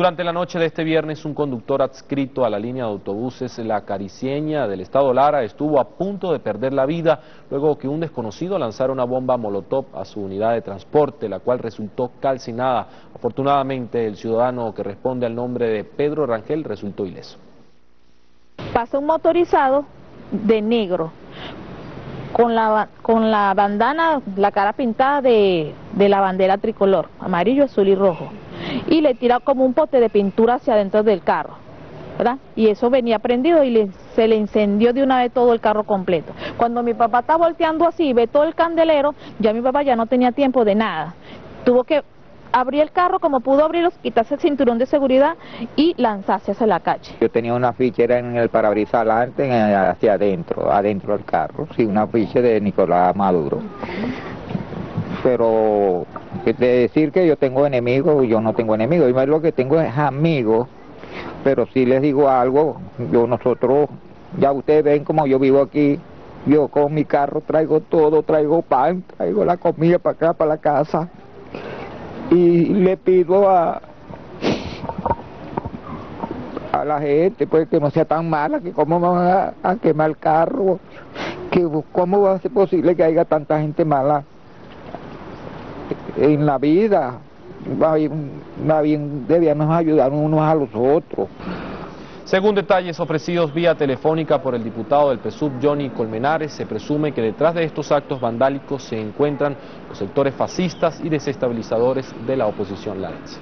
Durante la noche de este viernes, un conductor adscrito a la línea de autobuses La Caricieña del estado Lara estuvo a punto de perder la vida luego que un desconocido lanzara una bomba molotov a su unidad de transporte, la cual resultó calcinada. Afortunadamente, el ciudadano que responde al nombre de Pedro Rangel resultó ileso. Pasó un motorizado de negro con la, con la bandana, la cara pintada de, de la bandera tricolor, amarillo, azul y rojo y le tira como un pote de pintura hacia adentro del carro. ¿verdad? Y eso venía prendido y se le incendió de una vez todo el carro completo. Cuando mi papá está volteando así, ve todo el candelero, ya mi papá ya no tenía tiempo de nada. Tuvo que abrir el carro como pudo abrirlo, quitarse el cinturón de seguridad y lanzarse hacia la calle. Yo tenía una fichera en el parabrisas adelante, hacia adentro, adentro del carro, sí, una ficha de Nicolás Maduro. Pero de decir que yo tengo enemigos, yo no tengo enemigos, yo lo que tengo es amigos, pero si les digo algo, yo nosotros, ya ustedes ven como yo vivo aquí, yo con mi carro traigo todo, traigo pan, traigo la comida para acá, para la casa, y le pido a, a la gente pues que no sea tan mala, que cómo van a, a quemar el carro, que cómo va a ser posible que haya tanta gente mala en la vida. Más bien, debíamos ayudar unos a los otros. Según detalles ofrecidos vía telefónica por el diputado del PSUV Johnny Colmenares, se presume que detrás de estos actos vandálicos se encuentran los sectores fascistas y desestabilizadores de la oposición larense.